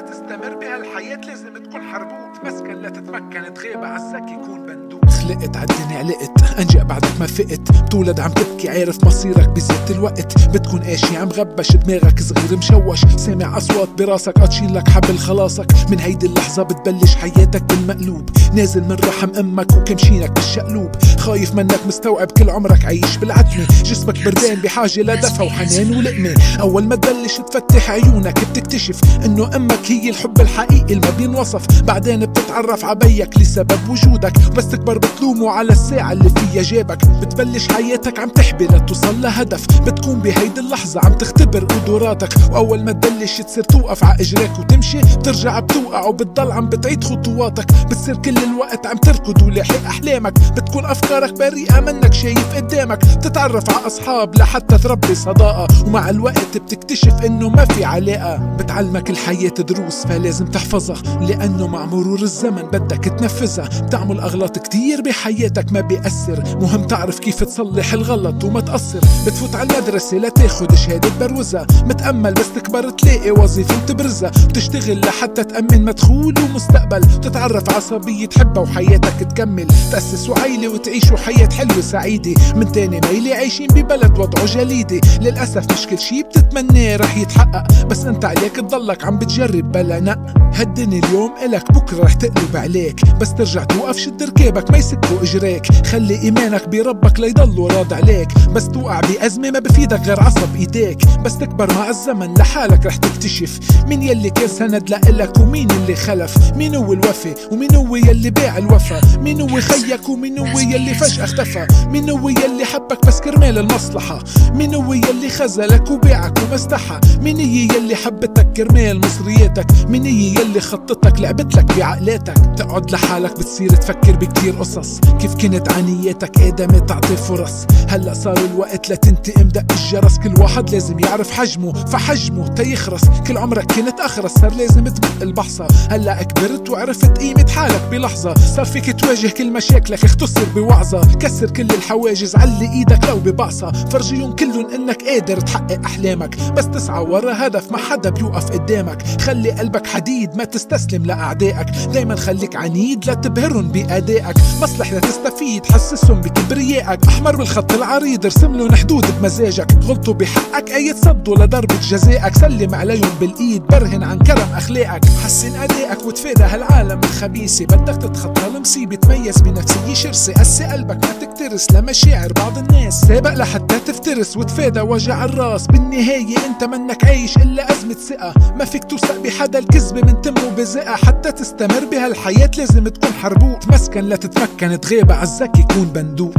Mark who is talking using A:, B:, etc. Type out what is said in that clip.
A: تستمر بها الحياة لازم تكون حربوط تمسكن لا تتمكن تغيب عزك يكون بندوق. خلقت عالدنيا علقت. انجأ بعدك ما فقت. بتولد عم تبكي عارف مصيرك بزيت الوقت. بتكون قاشي عم غبش دماغك صغير مشوش. سامع أصوات براسك قاتشين لك حبل خلاصك. من هيدي اللحظة بتبلش حياتك بالمقلوب. نازل من رحم أمك وكمشينك بالشقلوب. خايف منك مستوعب كل عمرك عايش بالعتمة جسمك بردان بحاجة لدفى وحنان ولقمة. أول ما تبلش تفتح عيونك بتكتشف إنه أمك هي الحب الحقيقي اللي ما بينوصف بعدين بتتعرف عبيك لسبب وجودك بس تكبر بتلومه على الساعة اللي فيها جابك. بتبلش حياتك عم تحبي لتوصل لهدف بتكون بهيدي اللحظة عم تختبر قدراتك. وأول ما تبلش تصير توقف على اجريك وتمشي بترجع بتوقع وبتضل عم بتعيد خطواتك. بتصير كل الوقت عم تركض ولاحق أحلامك. بتكون أفكارك بريئة منك شايف قدامك. بتتعرف على أصحاب لحتى تربي صداقة. ومع الوقت بتكتشف إنه ما في علاقة. بتعلمك الحياة دروس فلازم تحفظها لأنه مع مرور الزمن بدك تنفذها. بتعمل أغلاط كتير بحياتك ما بيأثر. مهم تعرف كيف تصلح الغلط وما تقصر بتفوت على المدرسة لتاخد شهادة بروزها متأمل بس تكبر تلاقي وظيفة وتبرزها بتشتغل لحتى تأمن مدخول ومستقبل. تتعرف عصبية تحبها وحياتك تكمل. تأسسوا عيلة وتعيشوا حياة حلوة سعيدة. من تاني ميلة عايشين ببلد وضعه جليدي للأسف مش كل شي بتتمناه رح يتحقق. بس أنت عليك تضلك عم بتجرب بلا نق هالدنيا اليوم إلك بكرة رح تقلب عليك. بس ترجع توقف شد ركابك ما يسكوا إجريك. خلي إيمانك بربك ليضلوا راض عليك. بس توقع بأزمة ما بفيدك غير عصب إيديك. بس تكبر مع الزمن لحالك رح تكتشف. مين يلي كان سند لإلك ومين اللي خلف؟ مين هو الوفي؟ ومين هو يلي باع الوفا؟ مين هو خيك ومين هو يلي فجأة اختفى؟ مين هو يلي حبك بس كرمال المصلحة؟ مين هو يلي خذلك وباعك وما استحى؟ مين هي يلي حبتك كرمال مصرياتك مين هي يلي خطتك لعبتلك بعقلاتك تقعد لحالك بتصير تفكر بكتير قصص. كيف كنت عنياتك ادمة تعطي فرص. هلأ صار الوقت لتنتقم دق الجرس. كل واحد لازم يعرف حجمه فحجمه تيخرس. كل عمرك كنت أخرس صار لازم تبق البحصة. هلأ كبرت وعرفت قيمة حالك بلحظة. صار فيك تواجه كل مشاكلك اختصر بوعظة. كسر كل الحواجز علي إيدك لو ببعصة. فرجيهم كلهم إنك قادر تحقق أحلامك. بس تسعى ورا هدف ما حدا بيوقف قدامك. خلي قلبك حديد ما تستسلم لأعدائك. دايما خليك عنيد لا تبهرن بأدائك. مصلح لتستفيد حسسهم بكبريائك. أحمر بالخط العريض ارسم لهم حدود بمزاجك. غلطوا بحقك أي تصدوا لضربة جزائك. سلم عليهم بالإيد برهن عن كرم أخلاقك. حسن أدائك وتفادى هالعالم الخبيثة. بدك تتخطى المصيبة تميز بنفسية شرسة قسي قلبك ما تكترس لمشاعر بعض الناس. سابق لحتى تفترس وتفادى وجع الراس. بالنهاية أنت منك عايش إلا أزمة ثقة. ما فيك توثق بحدا الكذبة من تمه بزقة حتى تستمر بهالحياة لازم تكون حربوق تمسكن لا تتمكن تغيب عزك يكون بندوق.